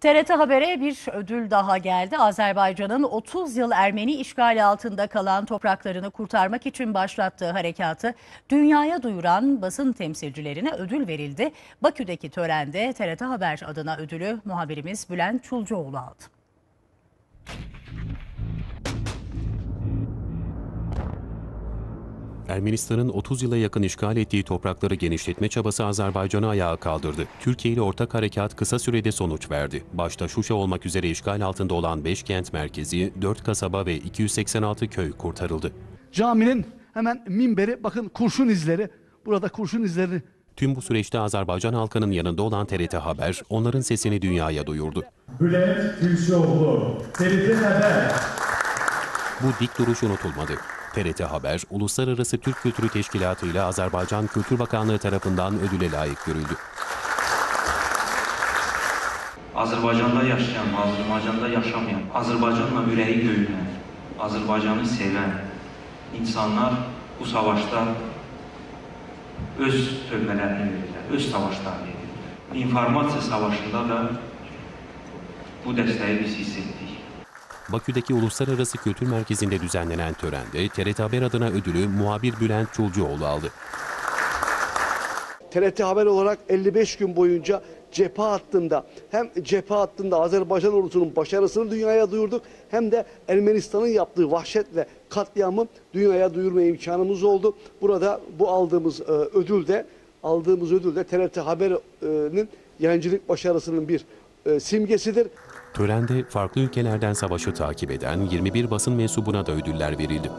TRT Haber'e bir ödül daha geldi. Azerbaycan'ın 30 yıl Ermeni işgali altında kalan topraklarını kurtarmak için başlattığı harekatı dünyaya duyuran basın temsilcilerine ödül verildi. Bakü'deki törende TRT Haber adına ödülü muhabirimiz Bülent Çulcuoğlu aldı. Ermenistan'ın 30 yıla yakın işgal ettiği toprakları genişletme çabası Azerbaycan'ı ayağa kaldırdı. Türkiye ile ortak harekat kısa sürede sonuç verdi. Başta Şuşa olmak üzere işgal altında olan 5 kent merkezi, 4 kasaba ve 286 köy kurtarıldı. Caminin hemen minberi bakın kurşun izleri. Burada kurşun izleri Tüm bu süreçte Azerbaycan halkının yanında olan TRT Haber, onların sesini dünyaya duyurdu. Bülent Gülşoğlu, TRT Haber. Bu dik duruş unutulmadı. TRT Haber, Uluslararası Türk Kültürü Teşkilatı ile Azerbaycan Kültür Bakanlığı tarafından ödüle layık görüldü. Azərbaycanda yaşayan, Azərbaycanda yaşamayan, Azərbaycanla ürəyi döyünən, Azərbaycanı sevən insanlar bu savaşda öz tövbələrini verirlər, öz savaşlarını verirlər. İnformasiya savaşında da bu dəstəyi biz hiss. Bakü'deki Uluslararası Kültür Merkezi'nde düzenlenen törende TRT Haber adına ödülü muhabir Bülent Çulcuoğlu aldı. TRT Haber olarak 55 gün boyunca cephe hattında hem cephe hattında Azerbaycan ordusunun başarısını dünyaya duyurduk hem de Ermenistan'ın yaptığı vahşet ve katliamı dünyaya duyurma imkanımız oldu. Burada bu aldığımız e, ödül de aldığımız ödül de TRT Haber'in yayıncılık başarısının bir e, simgesidir. Törende farklı ülkelerden savaşı takip eden 21 basın mensubuna da ödüller verildi.